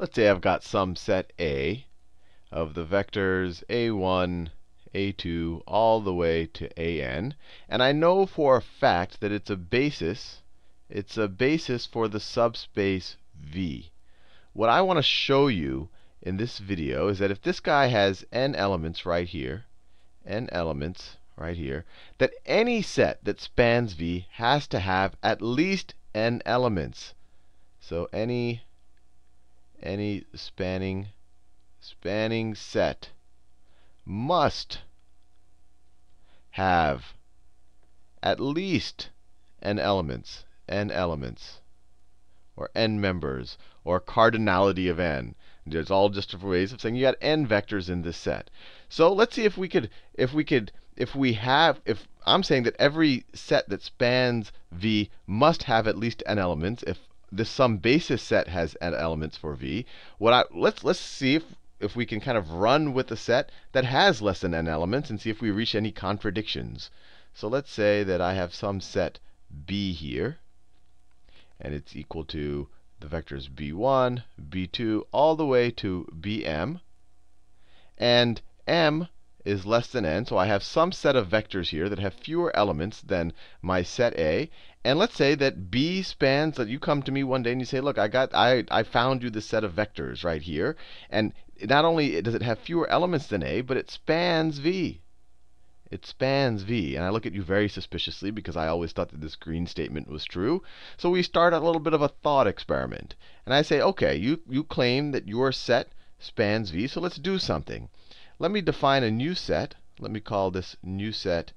let's say I've got some set A of the vectors a1, a2, all the way to an. And I know for a fact that it's a basis. It's a basis for the subspace V. What I want to show you in this video is that if this guy has n elements right here, n elements right here, that any set that spans V has to have at least n elements. So any any spanning spanning set must have at least n elements, n elements, or n members, or cardinality of n. There's all just different ways of saying you got n vectors in this set. So let's see if we could, if we could, if we have, if I'm saying that every set that spans V must have at least n elements. If this some basis set has n elements for V, what I let's let's see if if we can kind of run with a set that has less than n elements and see if we reach any contradictions. So let's say that I have some set B here, and it's equal to the vectors b1, b2, all the way to bm. And m is less than n, so I have some set of vectors here that have fewer elements than my set A. And let's say that B spans that you come to me one day and you say, look, I got I, I found you this set of vectors right here. And not only does it have fewer elements than A, but it spans V. It spans V. And I look at you very suspiciously because I always thought that this green statement was true. So we start a little bit of a thought experiment. And I say, OK, you, you claim that your set spans V, so let's do something. Let me define a new set. Let me call this new set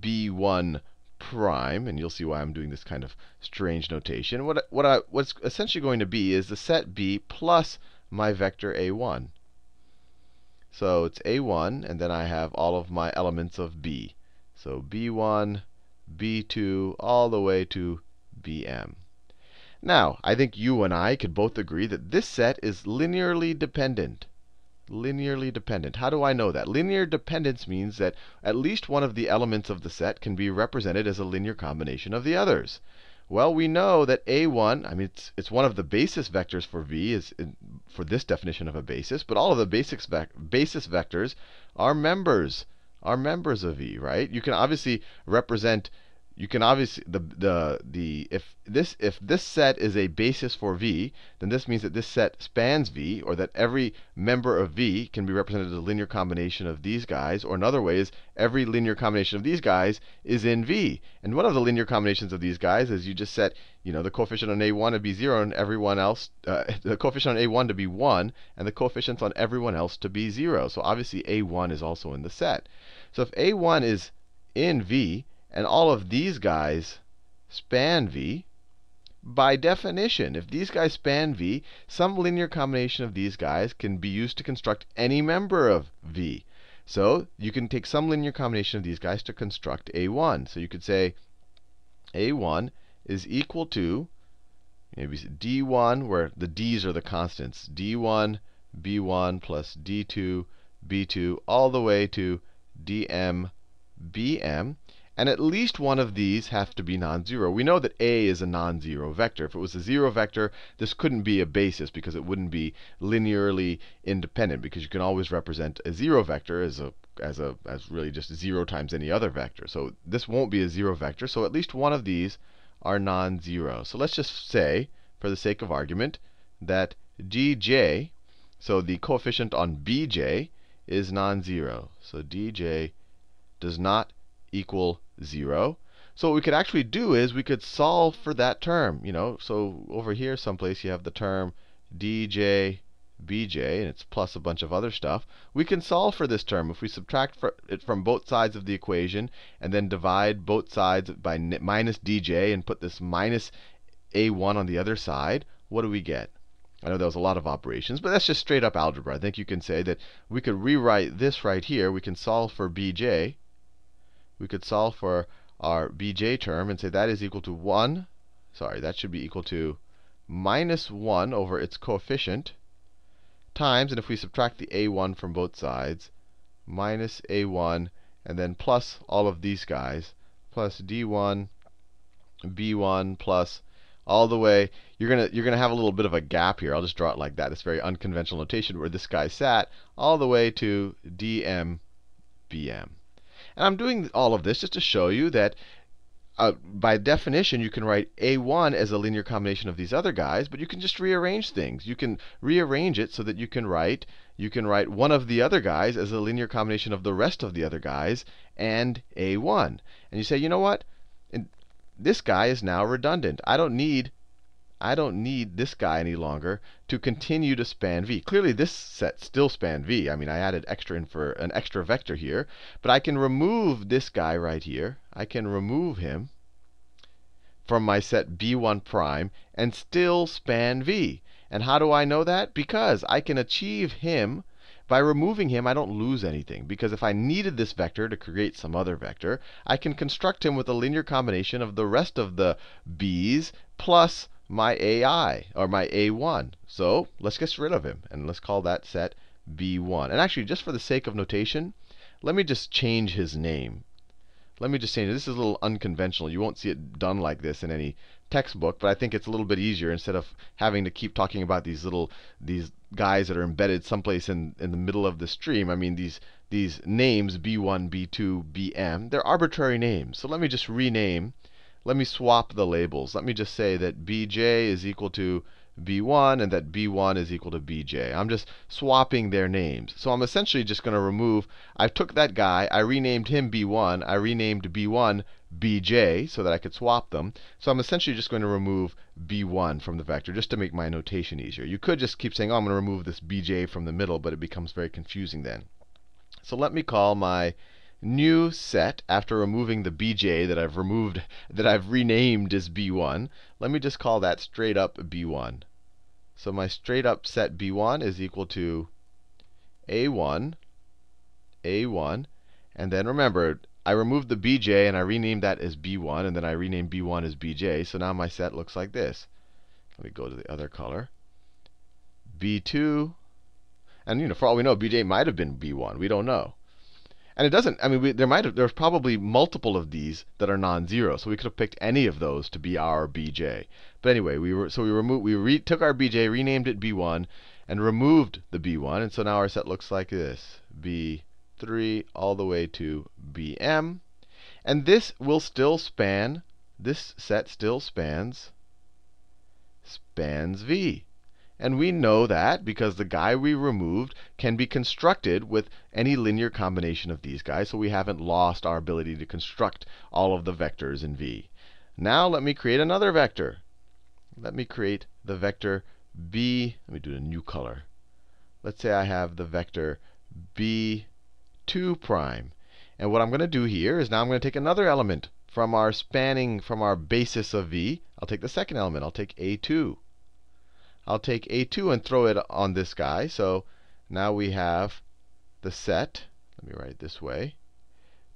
B1 prime. And you'll see why I'm doing this kind of strange notation. What, what I, what's essentially going to be is the set B plus my vector A1. So it's a1, and then I have all of my elements of b. So b1, b2, all the way to bm. Now, I think you and I could both agree that this set is linearly dependent. Linearly dependent. How do I know that? Linear dependence means that at least one of the elements of the set can be represented as a linear combination of the others. Well, we know that a1, I mean, it's, it's one of the basis vectors for v, is in, for this definition of a basis. But all of the basics vec basis vectors are members, are members of v, right? You can obviously represent you can obviously the the the if this if this set is a basis for v, then this means that this set spans v, or that every member of v can be represented as a linear combination of these guys. Or another way is every linear combination of these guys is in v. And one of the linear combinations of these guys is you just set you know the coefficient on a1 to be 0 and everyone else uh, the coefficient on a1 to be 1 and the coefficients on everyone else to be 0. So obviously a1 is also in the set. So if a1 is in v, and all of these guys span V, by definition, if these guys span V, some linear combination of these guys can be used to construct any member of V. So you can take some linear combination of these guys to construct A1. So you could say A1 is equal to maybe D1, where the D's are the constants, D1, B1 plus D2, B2, all the way to dm, bm. And at least one of these have to be non-zero. We know that a is a non-zero vector. If it was a zero vector, this couldn't be a basis because it wouldn't be linearly independent because you can always represent a zero vector as a as a as really just zero times any other vector. So this won't be a zero vector. So at least one of these are non-zero. So let's just say, for the sake of argument, that dj, so the coefficient on bj, is non-zero. So dj does not equal 0. So what we could actually do is we could solve for that term. You know, so over here someplace you have the term dj bj, and it's plus a bunch of other stuff. We can solve for this term. If we subtract it from both sides of the equation and then divide both sides by minus dj and put this minus a1 on the other side, what do we get? I know that was a lot of operations, but that's just straight up algebra. I think you can say that we could rewrite this right here. We can solve for bj we could solve for our bj term and say that is equal to 1. Sorry, that should be equal to minus 1 over its coefficient times, and if we subtract the a1 from both sides, minus a1, and then plus all of these guys, plus d1, b1, plus all the way. You're gonna you're gonna have a little bit of a gap here. I'll just draw it like that. It's very unconventional notation where this guy sat all the way to dm bm. And I'm doing all of this just to show you that uh, by definition, you can write A1 as a linear combination of these other guys, but you can just rearrange things. You can rearrange it so that you can write you can write one of the other guys as a linear combination of the rest of the other guys and A1. And you say, you know what? this guy is now redundant. I don't need I don't need this guy any longer to continue to span V. Clearly, this set still span V. I mean, I added extra in for an extra vector here. But I can remove this guy right here. I can remove him from my set B1 prime and still span V. And how do I know that? Because I can achieve him by removing him, I don't lose anything. Because if I needed this vector to create some other vector, I can construct him with a linear combination of the rest of the b's plus my AI, or my A1. So let's get rid of him. And let's call that set B1. And actually, just for the sake of notation, let me just change his name. Let me just say, this is a little unconventional. You won't see it done like this in any textbook, but I think it's a little bit easier instead of having to keep talking about these little these guys that are embedded someplace in, in the middle of the stream. I mean, these these names B1, B2, BM, they're arbitrary names. So let me just rename let me swap the labels. Let me just say that bj is equal to b1 and that b1 is equal to bj. I'm just swapping their names. So I'm essentially just going to remove, I took that guy, I renamed him b1, I renamed b1 bj so that I could swap them. So I'm essentially just going to remove b1 from the vector just to make my notation easier. You could just keep saying, oh, I'm going to remove this bj from the middle, but it becomes very confusing then. So let me call my new set after removing the bj that I've removed, that I've renamed as b1. Let me just call that straight up b1. So my straight up set b1 is equal to a1, a1. And then remember, I removed the bj and I renamed that as b1, and then I renamed b1 as bj. So now my set looks like this. Let me go to the other color. b2. And you know, for all we know, bj might have been b1. We don't know. And it doesn't, I mean, we, there might have, there's probably multiple of these that are non-zero. So we could have picked any of those to be our bj. But anyway, we were, so we removed, we re, took our bj, renamed it b1, and removed the b1. And so now our set looks like this, b3 all the way to bm. And this will still span, this set still spans, spans v. And we know that because the guy we removed can be constructed with any linear combination of these guys. So we haven't lost our ability to construct all of the vectors in V. Now let me create another vector. Let me create the vector b. Let me do a new color. Let's say I have the vector b2 prime. And what I'm going to do here is now I'm going to take another element from our spanning, from our basis of v. I'll take the second element. I'll take a2. I'll take a2 and throw it on this guy. So now we have the set. Let me write it this way.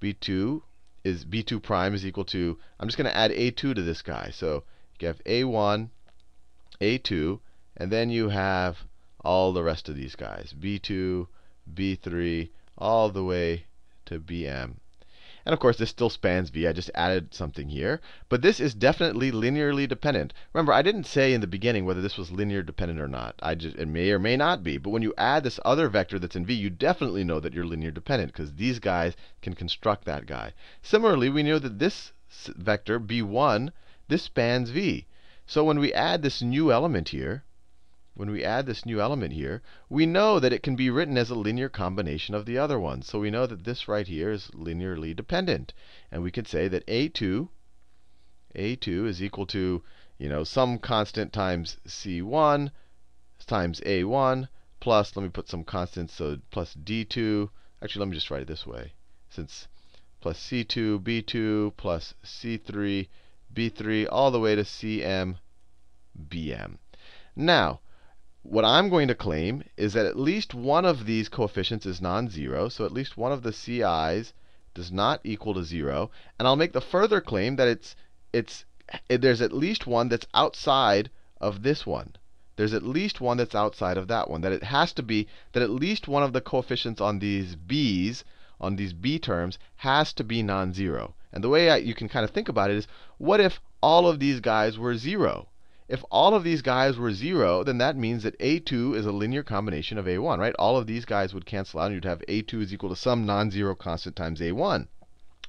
b2 is b2 prime is equal to, I'm just going to add a2 to this guy. So you have a1, a2, and then you have all the rest of these guys. b2, b3, all the way to bm. And of course, this still spans v. I just added something here. But this is definitely linearly dependent. Remember, I didn't say in the beginning whether this was linear dependent or not. I just, it may or may not be. But when you add this other vector that's in v, you definitely know that you're linear dependent, because these guys can construct that guy. Similarly, we know that this vector, b1, this spans v. So when we add this new element here, when we add this new element here, we know that it can be written as a linear combination of the other ones. So we know that this right here is linearly dependent. And we can say that a2, a2 is equal to, you know, some constant times c1 times a1 plus, let me put some constants, so plus d2. Actually, let me just write it this way. Since plus c2, b2 plus c3, b3 all the way to cm, bm. Now, what I'm going to claim is that at least one of these coefficients is non-zero. So at least one of the ci's does not equal to 0. And I'll make the further claim that it's, it's, eh, there's at least one that's outside of this one. There's at least one that's outside of that one. That it has to be that at least one of the coefficients on these b's, on these b terms, has to be non-zero. And the way I, you can kind of think about it is, what if all of these guys were 0? If all of these guys were 0, then that means that a2 is a linear combination of a1, right? All of these guys would cancel out, and you'd have a2 is equal to some non-zero constant times a1.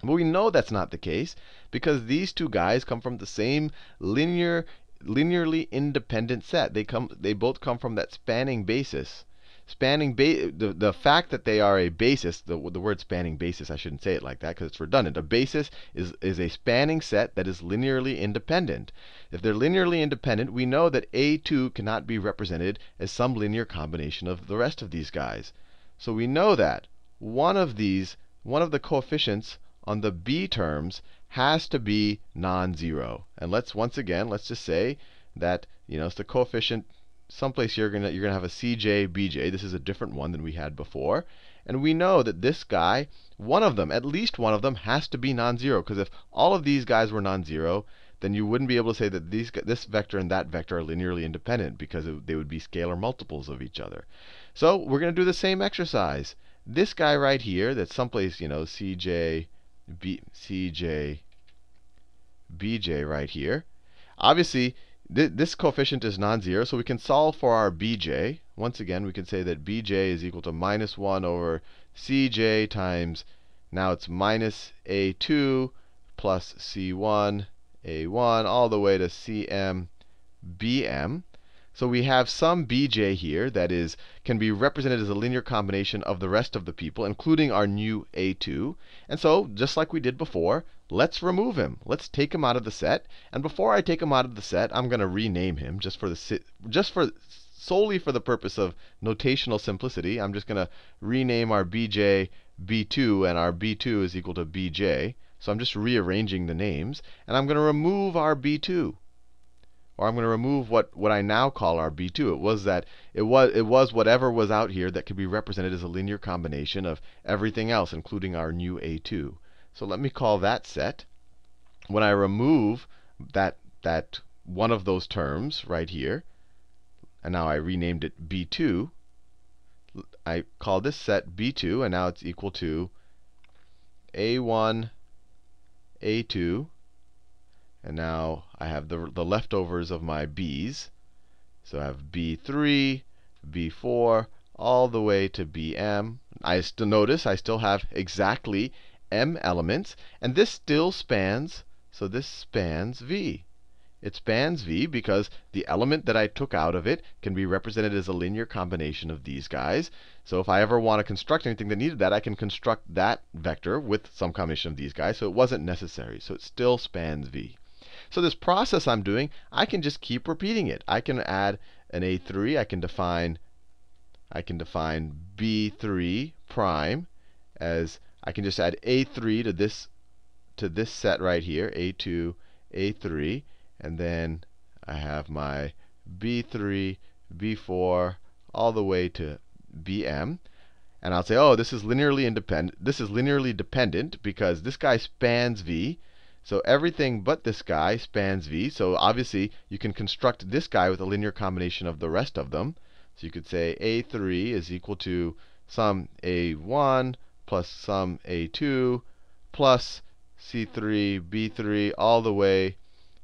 But we know that's not the case because these two guys come from the same linear, linearly independent set. They come, they both come from that spanning basis spanning ba- the, the fact that they are a basis, the, the word spanning basis, I shouldn't say it like that because it's redundant. A basis is, is a spanning set that is linearly independent. If they're linearly independent, we know that A2 cannot be represented as some linear combination of the rest of these guys. So we know that one of these, one of the coefficients on the b terms has to be non-zero. And let's once again, let's just say that you know it's the coefficient someplace you're going to you're going to have a CJ, BJ. This is a different one than we had before. And we know that this guy, one of them, at least one of them, has to be non-zero. Because if all of these guys were non-zero, then you wouldn't be able to say that these, this vector and that vector are linearly independent because it, they would be scalar multiples of each other. So we're going to do the same exercise. This guy right here, that's someplace, you know, CJ, B, CJ, BJ right here. Obviously, this coefficient is non-zero, so we can solve for our bj. Once again, we can say that bj is equal to minus 1 over cj times, now it's minus a2 plus c1, a1, all the way to cm, bm. So we have some bj here that is can be represented as a linear combination of the rest of the people, including our new a2. And so, just like we did before, let's remove him. Let's take him out of the set. And before I take him out of the set, I'm going to rename him just for the just for solely for the purpose of notational simplicity. I'm just going to rename our bj b2, and our b2 is equal to bj. So I'm just rearranging the names. And I'm going to remove our b2. Or I'm going to remove what, what I now call our b2. It was that it was it was whatever was out here that could be represented as a linear combination of everything else, including our new a2. So let me call that set. When I remove that, that one of those terms right here, and now I renamed it b2, I call this set b2, and now it's equal to a1, a2, and now I have the, the leftovers of my b's. So I have b3, b4, all the way to bm. I still notice I still have exactly m elements. And this still spans, so this spans V. It spans V because the element that I took out of it can be represented as a linear combination of these guys. So if I ever want to construct anything that needed that, I can construct that vector with some combination of these guys. So it wasn't necessary. So it still spans V. So this process I'm doing, I can just keep repeating it. I can add an A3. I can define I can define B3 prime as I can just add a3 to this to this set right here, a2, a3, and then I have my b3, b4, all the way to bm. And I'll say, oh, this is linearly independent. This is linearly dependent because this guy spans v. So everything but this guy spans v. So obviously, you can construct this guy with a linear combination of the rest of them. So you could say a3 is equal to some a1 plus some a2 plus c3, b3, all the way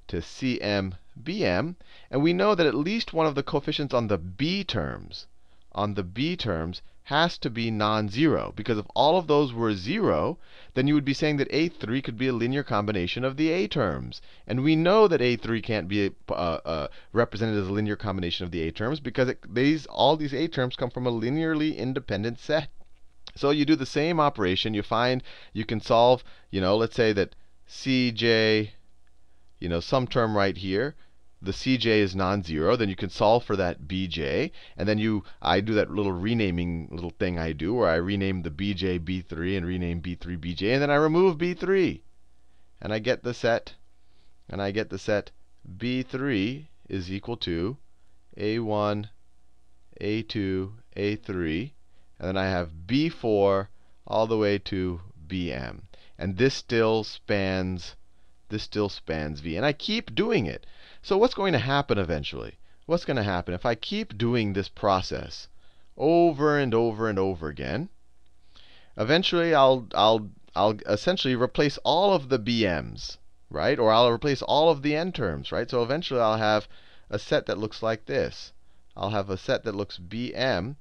to cm, bm. And we know that at least one of the coefficients on the b terms, on the b terms, has to be non-zero. Because if all of those were 0, then you would be saying that a3 could be a linear combination of the a terms. And we know that a3 can't be uh, uh, represented as a linear combination of the a terms because it, these, all these a terms come from a linearly independent set. So you do the same operation. You find you can solve, you know, let's say that cj, you know, some term right here, the cj is non-zero, then you can solve for that bj. And then you, I do that little renaming little thing I do where I rename the bj b3 and rename b3 bj, and then I remove b3. And I get the set, and I get the set b3 is equal to a1, a2, a3 and then I have b4 all the way to bm. And this still spans this still spans v. And I keep doing it. So what's going to happen eventually? What's going to happen if I keep doing this process over and over and over again? Eventually, I'll, I'll, I'll essentially replace all of the bm's, right? Or I'll replace all of the n terms, right? So eventually, I'll have a set that looks like this. I'll have a set that looks Bm,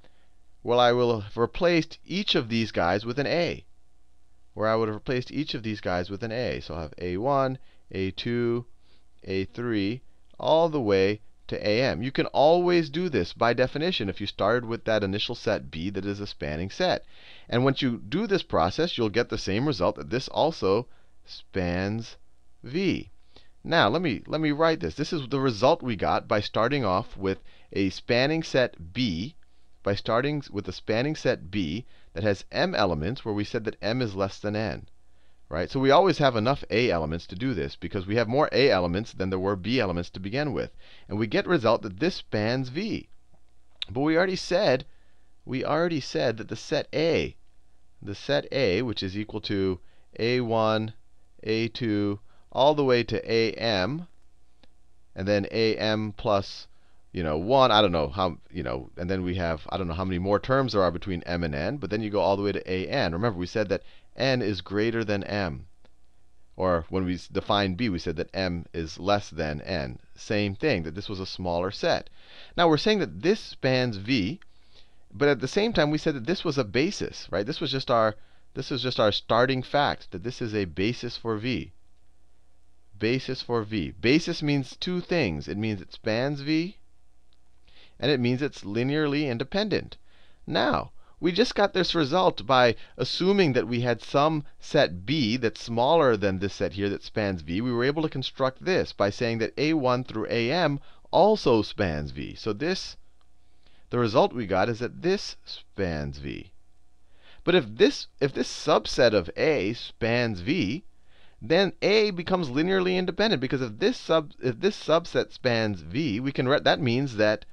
well, I will have replaced each of these guys with an A. Where I would have replaced each of these guys with an A. So I'll have A1, A2, A3, all the way to AM. You can always do this by definition if you started with that initial set B that is a spanning set. And once you do this process, you'll get the same result that this also spans V. Now, let me, let me write this. This is the result we got by starting off with a spanning set B by starting with a spanning set B that has m elements where we said that m is less than n. Right? So we always have enough A elements to do this because we have more A elements than there were B elements to begin with. And we get result that this spans V. But we already said, we already said that the set A, the set A, which is equal to A1, A2, all the way to AM, and then AM plus you know, 1, I don't know how, you know, and then we have, I don't know how many more terms there are between m and n, but then you go all the way to an. Remember, we said that n is greater than m. Or when we define b, we said that m is less than n. Same thing, that this was a smaller set. Now, we're saying that this spans v, but at the same time, we said that this was a basis, right? This was just our, this is just our starting fact, that this is a basis for v. Basis for v. Basis means two things. It means it spans v, and it means it's linearly independent. Now, we just got this result by assuming that we had some set B that's smaller than this set here that spans V. We were able to construct this by saying that A1 through AM also spans V. So this, the result we got is that this spans V. But if this, if this subset of A spans V, then A becomes linearly independent because if this sub if this subset spans V, we can that means that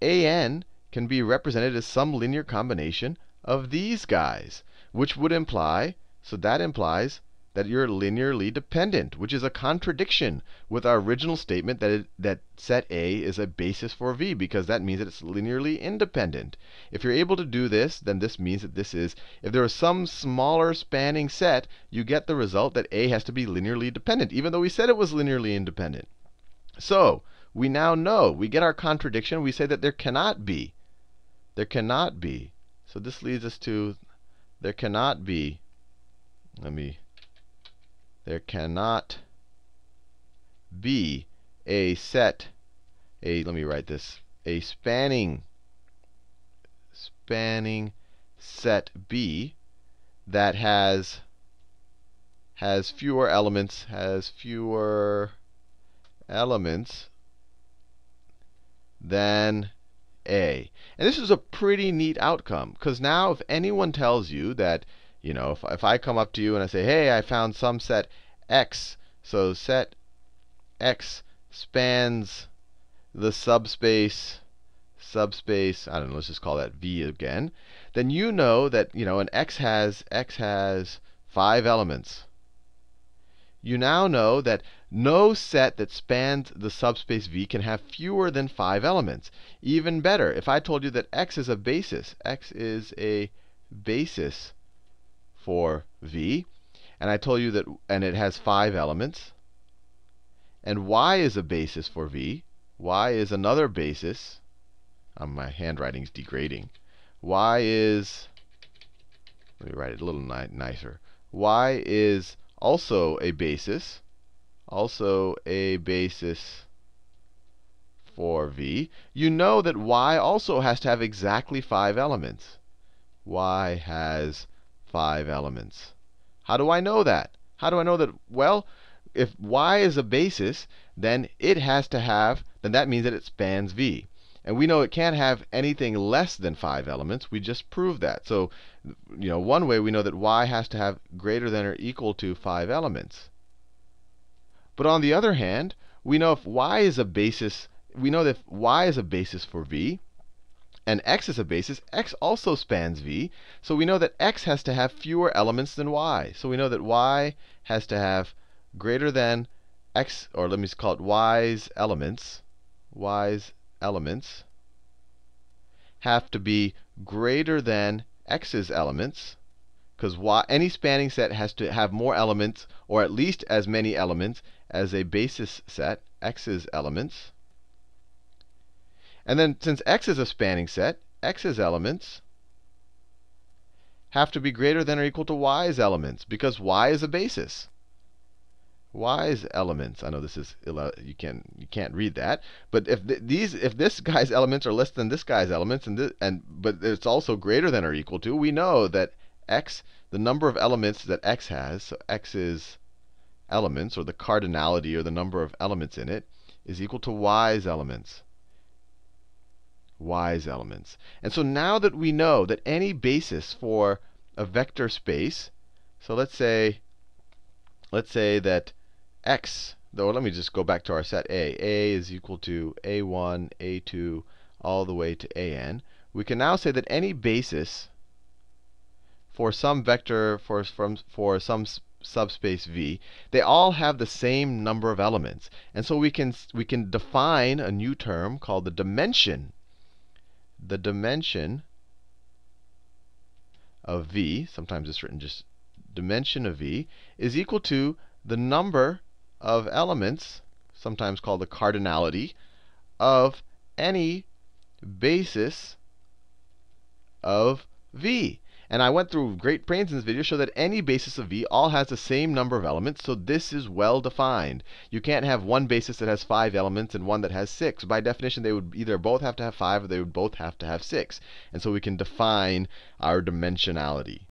an can be represented as some linear combination of these guys, which would imply, so that implies that you're linearly dependent, which is a contradiction with our original statement that, it, that set A is a basis for V, because that means that it's linearly independent. If you're able to do this, then this means that this is, if there is some smaller spanning set, you get the result that A has to be linearly dependent, even though we said it was linearly independent. So, we now know. We get our contradiction. We say that there cannot be. There cannot be. So this leads us to there cannot be. Let me. There cannot be a set. A let me write this. A spanning spanning set B that has has fewer elements, has fewer elements than A. And this is a pretty neat outcome, because now if anyone tells you that, you know, if, if I come up to you and I say, hey, I found some set X, so set X spans the subspace, subspace, I don't know, let's just call that V again, then you know that, you know, an X has, X has five elements you now know that no set that spans the subspace V can have fewer than 5 elements. Even better, if I told you that x is a basis, x is a basis for V, and I told you that and it has 5 elements, and y is a basis for V, y is another basis. Um, my handwriting's degrading. y is, let me write it a little ni nicer. y is also a basis, also a basis for v, you know that y also has to have exactly 5 elements. y has 5 elements. How do I know that? How do I know that? Well, if y is a basis, then it has to have, then that means that it spans v. And we know it can't have anything less than 5 elements. We just proved that. So, you know, one way we know that y has to have greater than or equal to 5 elements. But on the other hand, we know if y is a basis, we know that if y is a basis for v, and x is a basis, x also spans v. So we know that x has to have fewer elements than y. So we know that y has to have greater than x, or let me just call it y's elements, y's elements have to be greater than x's elements, because any spanning set has to have more elements, or at least as many elements, as a basis set, x's elements. And then since x is a spanning set, x's elements have to be greater than or equal to y's elements because y is a basis. Y's elements. I know this is you can't you can't read that, but if th these if this guy's elements are less than this guy's elements and this, and but it's also greater than or equal to, we know that x the number of elements that x has, so x's elements or the cardinality or the number of elements in it is equal to y's elements y's elements. And so now that we know that any basis for a vector space, so let's say let's say that x, though let me just go back to our set A. A is equal to a1, a2, all the way to an. We can now say that any basis for some vector for, from, for some subspace V, they all have the same number of elements. And so we can, we can define a new term called the dimension the dimension of v, sometimes it's written just dimension of v, is equal to the number of elements, sometimes called the cardinality, of any basis of v. And I went through great pains in this video to show that any basis of V all has the same number of elements, so this is well defined. You can't have one basis that has 5 elements and one that has 6. By definition, they would either both have to have 5 or they would both have to have 6. And so we can define our dimensionality.